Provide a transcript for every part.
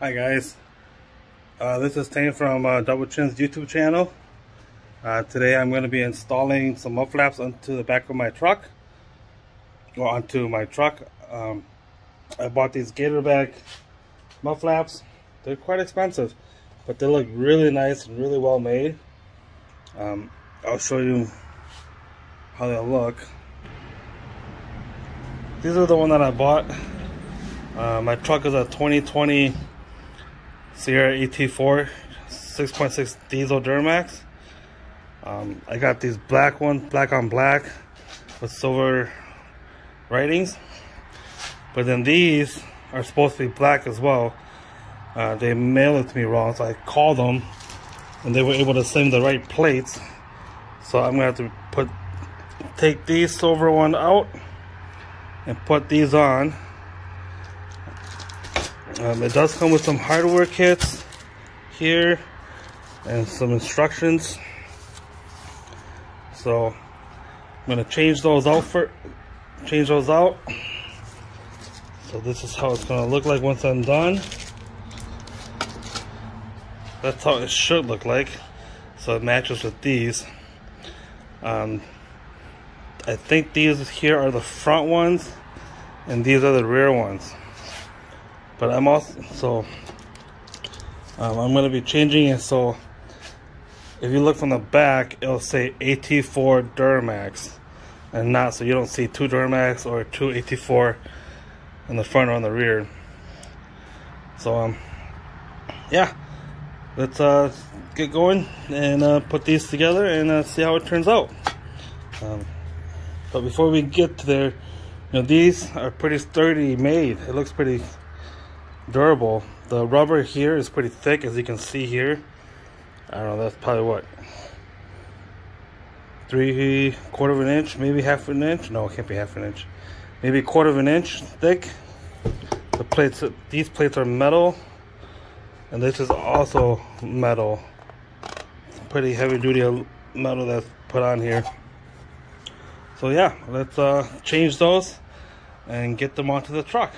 Hi guys, uh, this is Tane from uh, Double Chin's YouTube channel. Uh, today I'm going to be installing some mud onto the back of my truck, or onto my truck. Um, I bought these Gatorback mud flaps. They're quite expensive, but they look really nice and really well made. Um, I'll show you how they look. These are the one that I bought. Uh, my truck is a 2020 Sierra AT4 6.6 diesel Duramax. Um, I got these black ones, black on black, with silver writings. But then these are supposed to be black as well. Uh, they mailed it to me wrong, so I called them, and they were able to send the right plates. So I'm gonna have to put take these silver one out and put these on. Um, it does come with some hardware kits here and some instructions. So I'm gonna change those out for change those out. So this is how it's gonna look like once I'm done. That's how it should look like. So it matches with these. Um, I think these here are the front ones and these are the rear ones but I'm also so um, I'm gonna be changing it so if you look from the back it'll say AT4 Duramax and not so you don't see two Duramax or two AT4 in the front or on the rear. So um yeah let's uh get going and uh, put these together and uh, see how it turns out. Um, but before we get to there you know these are pretty sturdy made. It looks pretty durable. The rubber here is pretty thick as you can see here. I don't know, that's probably what? Three quarter of an inch, maybe half an inch. No, it can't be half an inch. Maybe quarter of an inch thick. The plates, these plates are metal. And this is also metal. Pretty heavy duty metal that's put on here. So yeah, let's uh, change those and get them onto the truck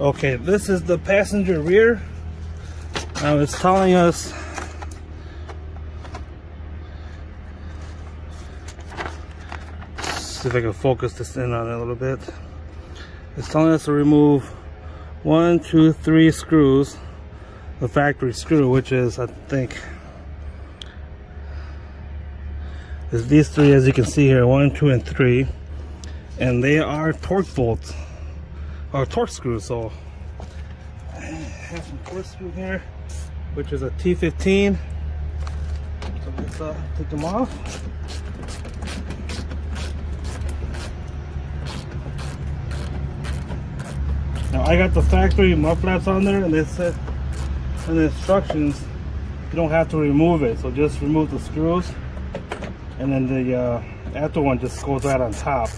Okay, this is the passenger rear. Now it's telling us see if I can focus this in on it a little bit. It's telling us to remove one, two, three screws, the factory screw, which is I think is these three as you can see here, one, two, and three. And they are torque bolts or torque screws. So I have some torque screw here, which is a T15. So let's uh, take them off. Now I got the factory mud flaps on there and they said in the instructions you don't have to remove it. So just remove the screws and then the uh, after one just goes right on top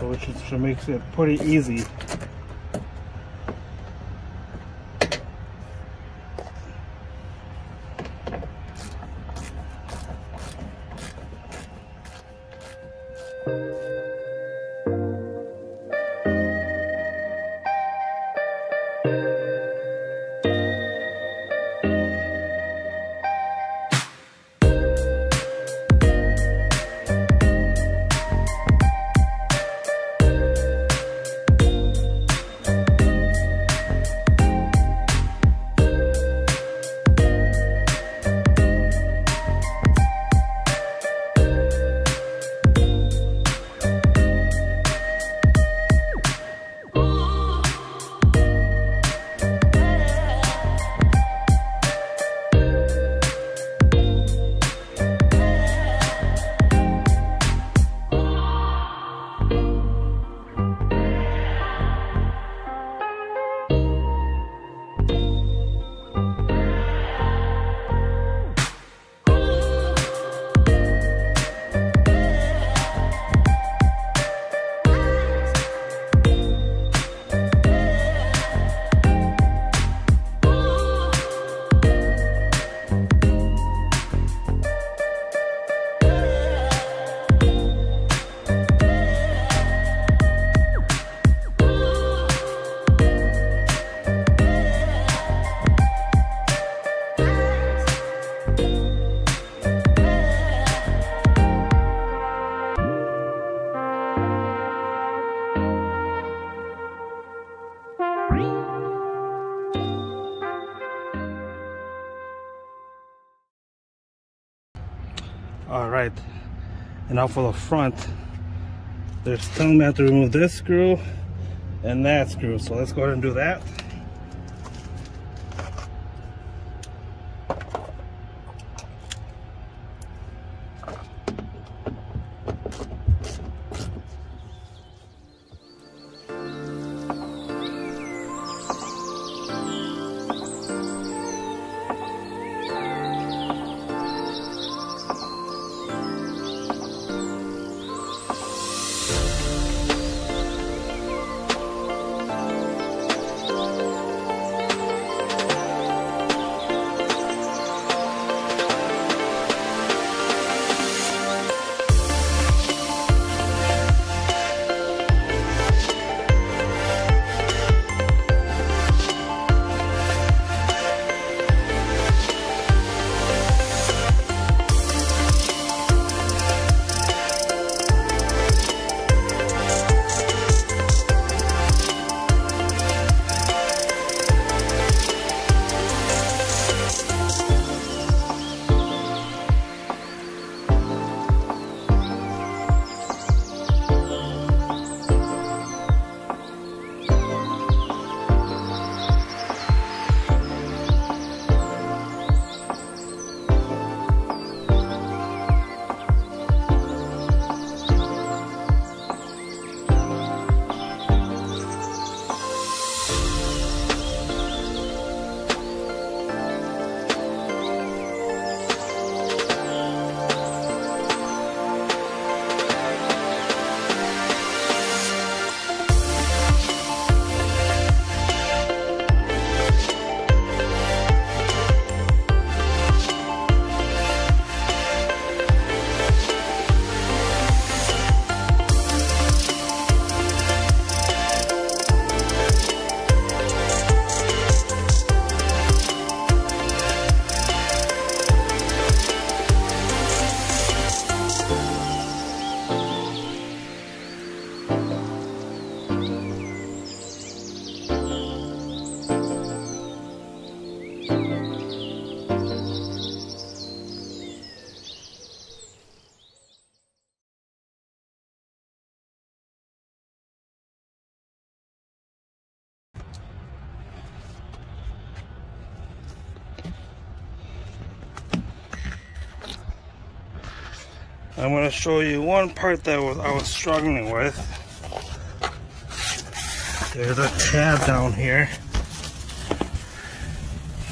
which should make it pretty easy side. And now for the front, they're telling have to remove this screw and that screw. So let's go ahead and do that. I'm going to show you one part that was I was struggling with. There's a tab down here.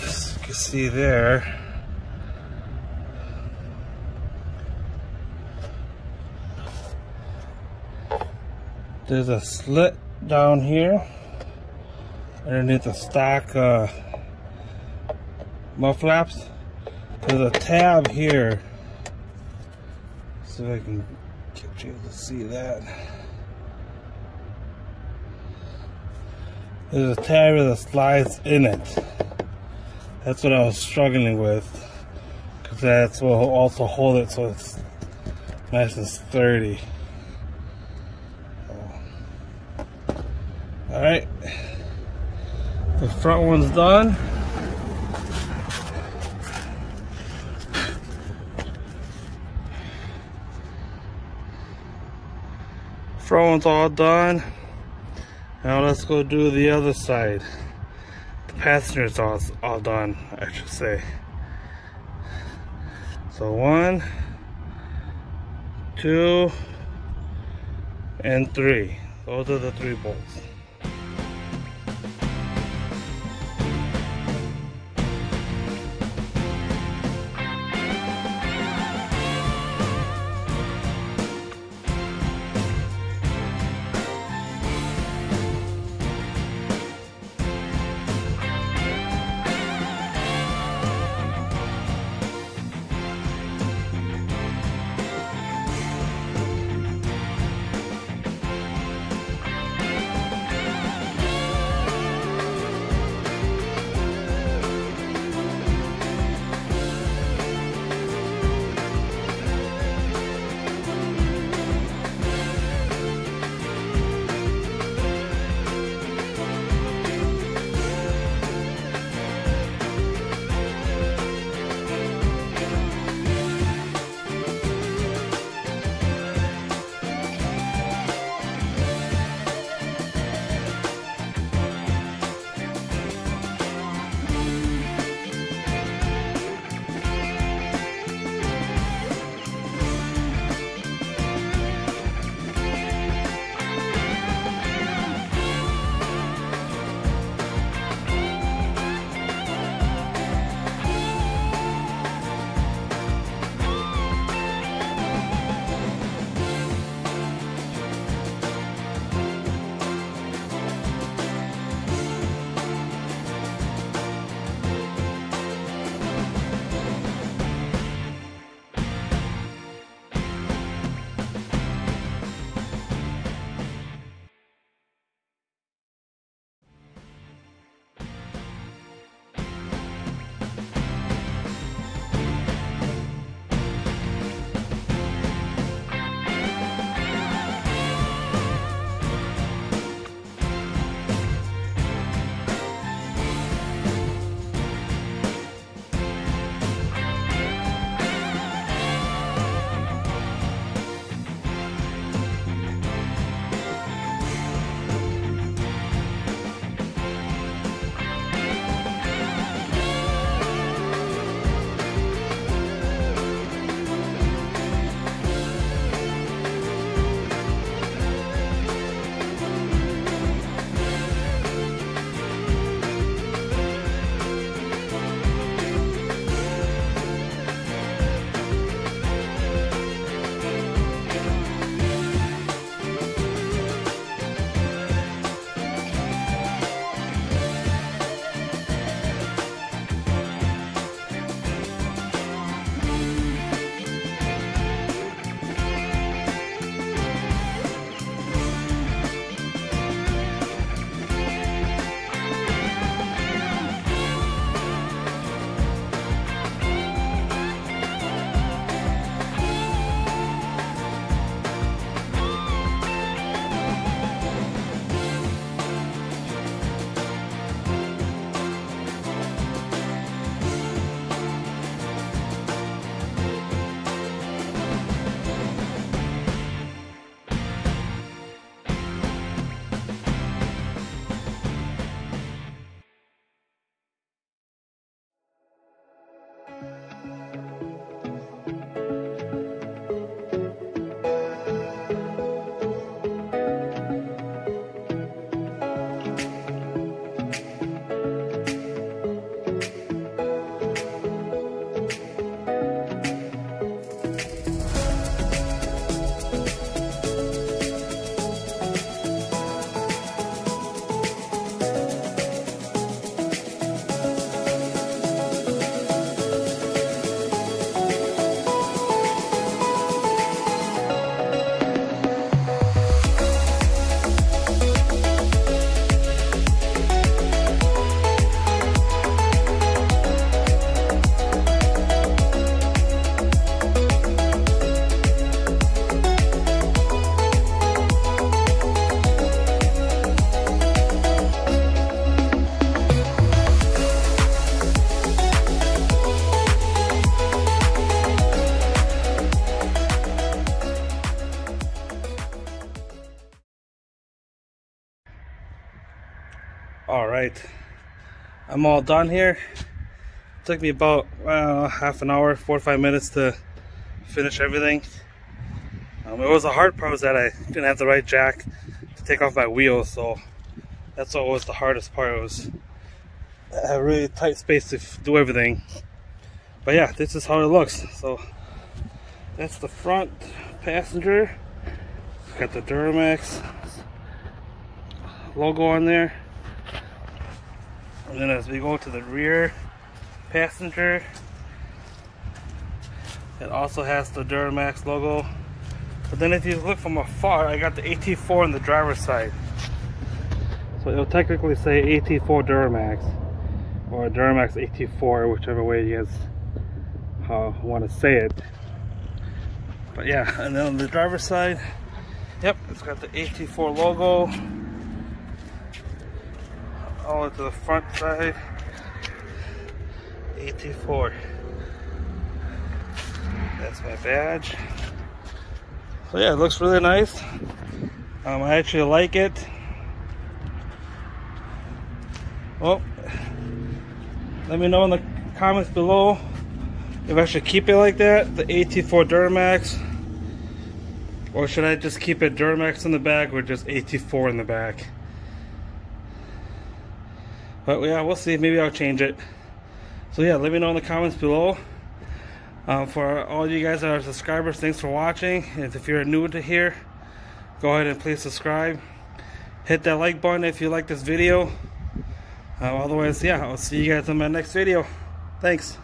As you can see there. There's a slit down here underneath the stock uh, mud flaps. There's a tab here See if I can get you to see that. There's a tab that slides in it. That's what I was struggling with. Because that's what will also hold it so it's nice and sturdy. Alright. The front one's done. Front one's all done. Now let's go do the other side. The passenger's all, all done, I should say. So one, two, and three. Those are the three bolts. Right, I'm all done here. It took me about uh, half an hour, 45 minutes to finish everything. Um, it was the hard part was that I didn't have the right jack to take off my wheels, so that's what was the hardest part. It was a really tight space to do everything. But yeah, this is how it looks. So that's the front passenger. Got the Duramax logo on there. And then as we go to the rear passenger, it also has the Duramax logo. But then if you look from afar, I got the AT4 on the driver's side. So it'll technically say AT4 Duramax or Duramax AT4, whichever way you guys uh, want to say it. But yeah, and then on the driver's side, yep, it's got the AT4 logo all to the front side. AT4. That's my badge. So yeah, it looks really nice. Um, I actually like it. Well, let me know in the comments below if I should keep it like that, the AT4 Duramax, or should I just keep it Duramax in the back or just AT4 in the back? But yeah, we'll see. Maybe I'll change it. So yeah, let me know in the comments below. Um, for all you guys that are subscribers, thanks for watching. And if you're new to here, go ahead and please subscribe. Hit that like button if you like this video. Uh, otherwise, yeah, I'll see you guys in my next video. Thanks.